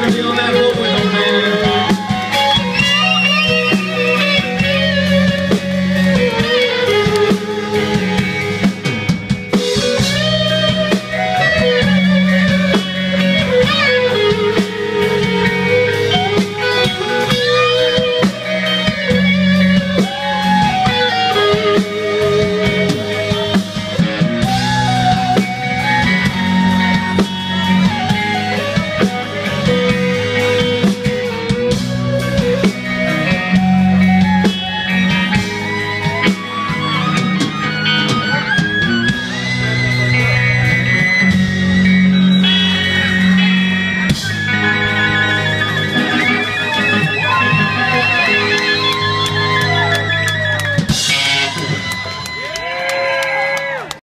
gonna be on that boat.